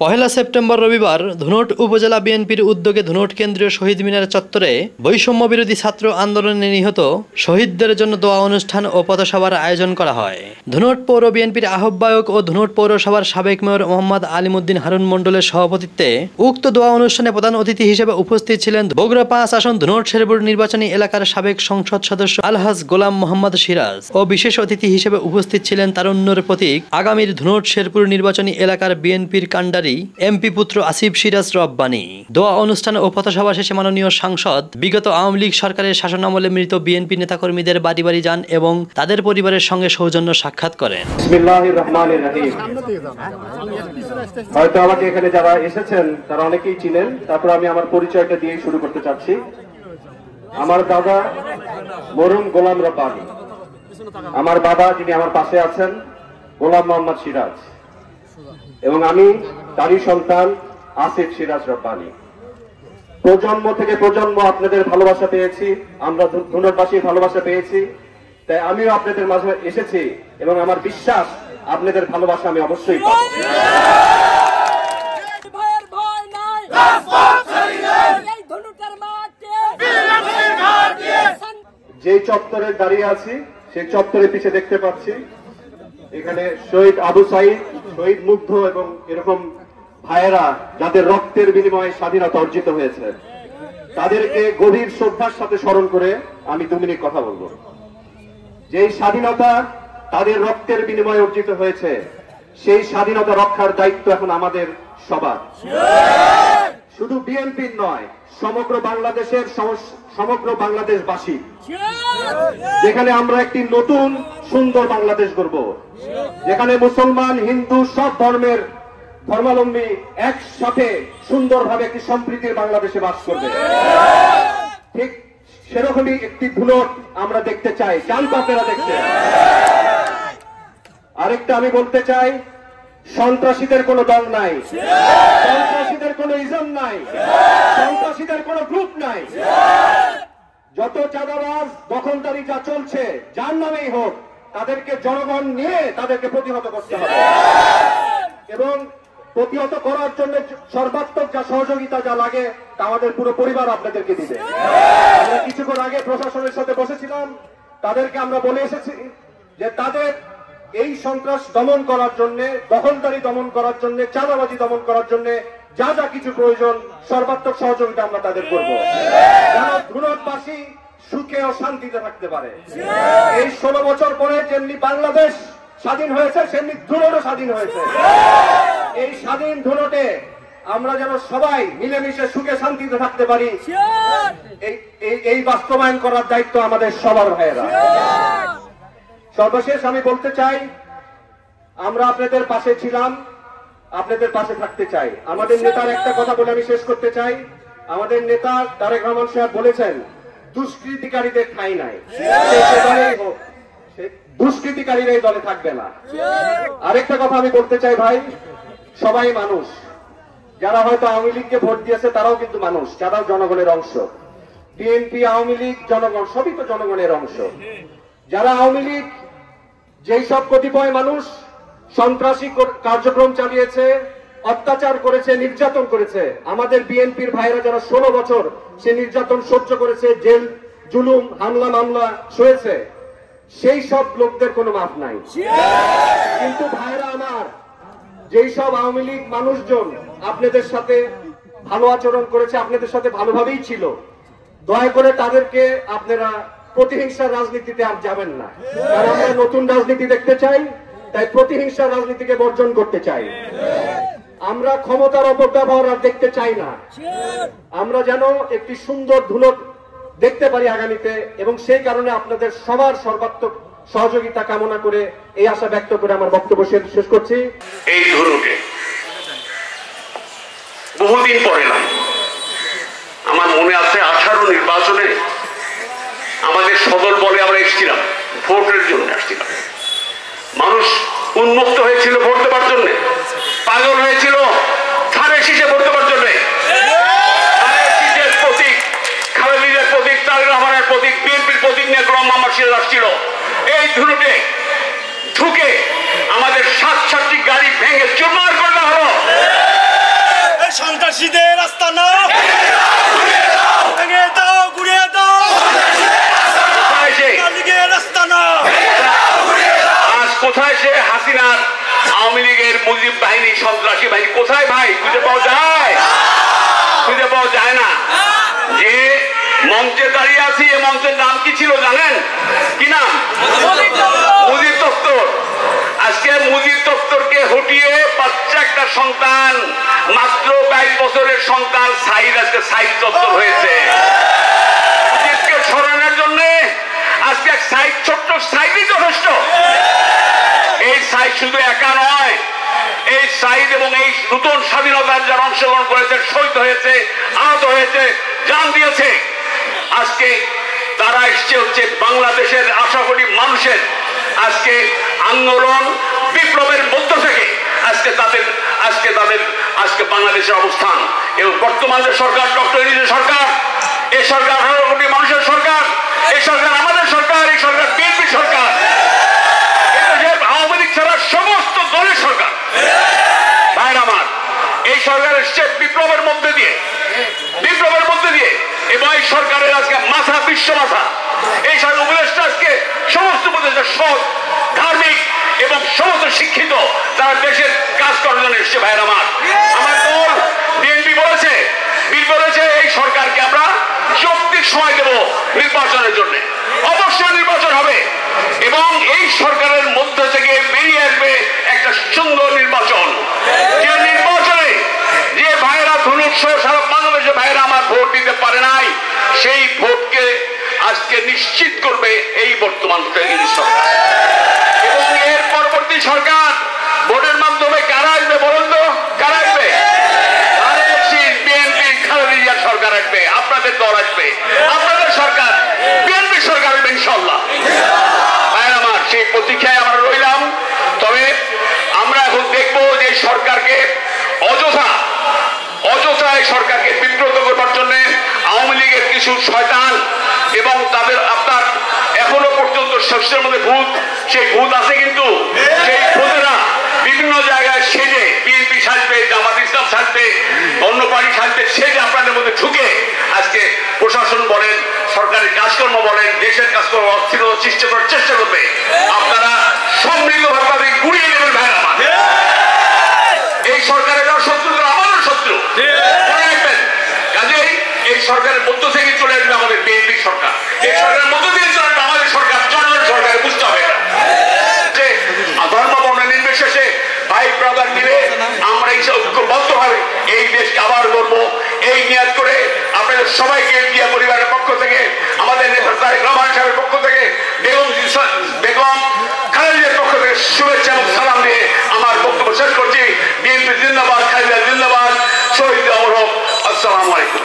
পহেলা September রবিবার ধুনট উপজেলা বিএনপির উদ্যোগে ধুনট কেন্দ্রীয় শহীদ মিনার চত্বরে বৈষম্য বিরোধী ছাত্র আন্দোলনে নিহত শহীদদের জন্য দোয়া অনুষ্ঠান ও পথসভার আয়োজন করা হয়। ধুনট পৌর বিএনপির আহ্বায়ক ও ধুনট পৌরসভার সাবেক মেয়র মোহাম্মদ আলিমুদ্দিন হারুন মণ্ডলের সভাপতিত্বে উক্ত দোয়া অনুষ্ঠানে প্রধান অতিথি হিসেবে উপস্থিত ছিলেন বগুড়া পাঁচ আসন ধুনট শেরপুর নির্বাচনী এলাকার সাবেক সংসদ সদস্য আলহাজ গোলাম মোহাম্মদ সিরাজ ও বিশেষ অতিথি হিসেবে উপস্থিত ছিলেন তারুণ্যের প্রতীক আগামীর ধুনট শেরপুর নির্বাচনী এলাকার বিএনপির কাণ্ডারি এমপি পুত্র আসিফ সিরাজ রব্বানি। দোয়া অনুষ্ঠান ও পথসভা শেষে মাননীয় সাংসদ, বিগত আওয়ামী লীগ সরকারের শাসনামলে মৃত বিএনপি নেতাকর্মীদের বাড়ি বাড়ি যান এবং তাদের পরিবারের সঙ্গে সৌজন্য সাক্ষাৎ করেন। হয়তো আমাকে এখানে যারা এসেছেন, তারা অনেকেই চিনেন। তারপর আমি আমার পরিচয়টা দিয়ে শুরু করতে চাচ্ছি। আমার দাদা মরুম গোলাম রব্বানি। আমার বাবা যিনি আমার পাশে আছেন, গোলাম মোহাম্মদ সিরাজ। এবং আমি তারই সন্তান আসিফ সিরাজ রব্বানি। প্রজন্ম থেকে প্রজন্ম আপনাদের ভালোবাসা পেয়েছি আমরা ধুনটবাসীর ভালোবাসা পেয়েছি। তাই আমিও আপনাদের মাঝে এসেছি এবং আমার বিশ্বাস আপনাদের ভালোবাসা আমি অবশ্যই পাবো। যে চত্বরে দাঁড়িয়ে আছি সেই চত্বরের পিছে দেখতে পাচ্ছি এখানে শহীদ আবু সাইদ শহীদ মুগ্ধ এবং এরকম ভাইয়েরা যাদের রক্তের বিনিময়ে স্বাধীনতা অর্জিত হয়েছে, তাদেরকে গভীর শ্রদ্ধার সাথে স্মরণ করে আমি দু মিনিট কথা বলব। যেই স্বাধীনতা তাদের রক্তের বিনিময়ে অর্জিত হয়েছে, সেই স্বাধীনতা রক্ষার দায়িত্ব এখন আমাদের সবার। শুধু বিএনপির নয়, সমগ্র বাংলাদেশের সমগ্র বাংলাদেশবাসী। যেখানে আমরা একটি নতুন, সুন্দর বাংলাদেশ গড়ব। যেখানে মুসলমান, হিন্দু সব ধর্মের ধর্মাবলম্বী একসাথে সুন্দরভাবে একটি সম্প্রীতির বাংলাদেশে বাস করবে। ঠিক সেরকমই একটি ধুনট আমরা দেখতে চাই চান আপনারা দেখতে। আরেকটা আমি বলতে চাই সন্ত্রাসীদের কোনো দল নাই। সন্ত্রাসীদের কোনো ইজম নাই। সন্ত্রাসীদের কোনো গ্রুপ নাই। যত চাঁদাবাজ, দখলদারি যা চলছে, যার নামেই হোক, তাদেরকে জনগণ নিয়ে তাদেরকে প্রতিহত করতে হবে। এবং প্রতিহত করার জন্য সর্বাত্মক যা সহযোগিতা যা লাগে, তা আমাদের পুরো পরিবার আপনাদেরকে দিবে। আমরা কিছুক্ষণ আগে প্রশাসনের সাথে বসেছিলাম। তাদেরকে আমরা বলে এসেছি যে তাদের এই সন্ত্রাস দমন করার জন্য দখলদারি দমন করার জন্য, চাঁদাবাজি দমন করার জন্য যা যা কিছু প্রয়োজন, সর্বাত্মক সহযোগিতা আমরা তাদের করব। যেন সুখে ও শান্তিতে থাকতে পারে। এই ষোলো বছর পরে যেমনি বাংলাদেশ স্বাধীন হয়েছে, সেমনি ধুনটও স্বাধীন হয়েছে। এই স্বাধীন ধুনটে আমরা যেন সবাই মিলেমিশে সুখে শান্তিতে থাকতে পারি। এই বাস্তবায়ন করার দায়িত্ব আমাদের সবার ভাইয়েরা। সর্বশেষ আমি বলতে চাই আমরা আপনাদের পাশে ছিলাম আপনাদের পাশে থাকতে চাই। আমাদের নেতার একটা কথা বলে আমি শেষ করতে চাই। আমাদের নেতা তারেক রহমান সাহেব বলেছেন দুষ্কৃতিকারীদের ঠাঁই নাই। দুষ্কৃতিকারীরা এই দলে থাকবে না। আরেকটা কথা আমি বলতে চাই ভাই সবাই মানুষ। যারা হয়তো আওয়ামী লীগকে ভোট দিয়েছে তারাও কিন্তু মানুষ যারাও জনগণের অংশ। বিএনপি আওয়ামী লীগ জনগণ সবই তো জনগণের অংশ। যারা আওয়ামী লীগ, যেই সব কতিপয় মানুষ সন্ত্রাসী কার্যক্রম চালিয়েছে, অত্যাচার করেছে, নির্যাতন করেছে, আমাদের বিএনপির ভাইরা যারা ষোলো বছর সে নির্যাতন সহ্য করেছে, জেল, জুলুম, হামলা, মামলা সয়েছে, সেই সব লোকদের কোনো মাপ নাই। কিন্তু ভাইরা আমার, যেই সব আওয়ামী লীগ মানুষজন আপনাদের সাথে ভালো আচরণ করেছে, আপনাদের সাথে ভালোভাবেই ছিল, দয়া করে তাদেরকে আপনারা প্রতিহিংসার রাজনীতিতে আর যাবেন না। কারণ আমরা নতুন রাজনীতি দেখতে চাই, তাই প্রতিহিংসার রাজনীতিকে বর্জন করতে চাই। আমরা ক্ষমতার অপব্যবহার আর দেখতে চাই না। আমরা যেন একটি সুন্দর ধুলট দেখতে পারি আগামীতে, এবং সেই কারণে আপনাদের সবার সর্বাত্মক সহযোগিতা কামনা করে এই আশা ব্যক্ত করে আমার বক্তব্য শেষ করছি। এই ধরুকে বহুদিন পরে না, আমার মনে আছে আঠারো নির্বাচনে আমাদের সদর বলে আমরা এসেছিলাম, ভোটের জন্য আসছিলাম। মানুষ উন্মুক্ত হয়েছিল ভোট দেওয়ার জন্য, পাগল হয়েছিল ধারে শীষে ভোট দেওয়ার জন্য। প্রতীক খালেদিনের প্রতীক, তারেক রহমানের প্রতীক, বিএনপির প্রতীক নিয়ে গ্রাম আমার সিরাজ আসছিল। এই ধুনুটে ঢুকে আমাদের সাত সাতটি গাড়ি ভেঙে চুরমার করে দেওয়া হলো। আস্তানা ভেঙে দাও গুড়িয়ে দাও কোথায় সে লীগের আস্তানা আজ কোথায় সে হাসিনার আওয়ামী লীগের মুজিব বাহিনী সন্ত্রাসী বাহিনী? কোথায় ভাই? খুঁজে পাওয়া যায়? খুঁজে পাওয়া যায় না। যে মঞ্চে দাঁড়িয়ে আছি এ মঞ্চের নাম কি ছিল জানেন? কি নাম? মুজিব দপ্তর আজকে মুজিব দপ্তরকে হটিয়ে বাচ্চা একটা সন্তান। মাত্র বাইশ বছরের সন্তান সাইদ আজকে সাইদ দপ্তর হয়েছে। আজকে এক ছোট্ট যথেষ্ট। এই শুধু একা নয়, এই এবং এই নতুন স্বাধীনতার যারা অংশগ্রহণ করেছে, শহীদ হয়েছে, আহত হয়েছে, জান দিয়েছে। আজকে তারা এসছে হচ্ছে বাংলাদেশের আশা কোটি মানুষের। আজকে আন্দোলন বিপ্লবের মধ্য থেকে আজকে তাদের আজকে তাদের, আজকে বাংলাদেশের অবস্থান। এবং বর্তমান যে সরকার, ডক্টর সরকার এই সরকার আঠারো মানুষের সরকার, এই সরকার আমাদের সরকার, এই সরকার বিএনপি সরকার। আওয়ামী লীগ ছাড়া সমস্ত দলের সরকার। ভাইর আমার, এই সরকার এসছে বিপ্লবের মধ্যে দিয়ে, বিপ্লবের মধ্যে দিয়ে এবং এই সরকারের আজকে মাথা, বিশ্ব মাথা। এই সরকার উপদেষ্টা আজকে সমস্ত উপদেষ্টা সৎ, ধার্মিক এবং সমস্ত শিক্ষিত, তারা দেশের কাজ করার জন্য এসছে, ভাইয়ের আমার আমার দল বিএনপি বলেছে বিল বলেছে এই সরকারকে আমরা যৌক্তিক সময় দেব নির্বাচনের জন্য অবশ্যই নির্বাচন হবে এবং এই সরকারের মধ্য থেকে বেরিয়ে আসবে একটা সুন্দর নির্বাচন যে নির্বাচনে যে ভাইয়েরা ধনুক সহ সারা বাংলাদেশে ভাইয়েরা আমার ভোট দিতে পারে নাই, সেই ভোটকে আজকে নিশ্চিত করবে এই বর্তমান সরকার। এবং এর পরবর্তী সরকার ভোটের মাধ্যমে কারা আসবে বলুন তো? কারা আসবে? সরকার আপনাদের সরকার সরকার আমার, সেই প্রতীক্ষায় আমরা রইলাম। তবে আমরা যে সরকারকে অযথা অযথা এই সরকারকে বিব্রত করবার জন্য আওয়ামী লীগের কিছু শয়তান এবং তাদের আপনার এখনও পর্যন্ত শস্যের মধ্যে ভূত, সেই ভূত আছে কিন্তু সেই ভূতেরা বিভিন্ন জায়গায় সেজে, বিএনপি সাজবে জামাত ইসলাম সাজবে অন্য পার্টি সাজবে সেজে সরকারের মধ্য থেকে চলে আসবে আমাদের বিএনপি সরকার। এই সরকারের মধ্য থেকে চলে আসবে আমাদের সরকার। জনগণের সরকার বুঝতে হবে যে ধর্ম নির্বিশেষে ভাই ব্রাদার মিলে আমরা এই ঐক্যবদ্ধ হবে এই দেশকে আবার করব এই করে আপনাদের সবাইকে ইন্ডিয়া পরিবারের পক্ষ থেকে, আমাদের নেতা তারেক রহমান সাহেবের পক্ষ থেকে, বেগম বেগম খালেদের পক্ষ থেকে শুভেচ্ছা এবং সালাম আমার বক্তব্য শেষ করছি। বিএনপি জিন্দাবাদ, খালেদা জিন্দাবাদ। শহীদ অমর হোক। আসসালামু আলাইকুম।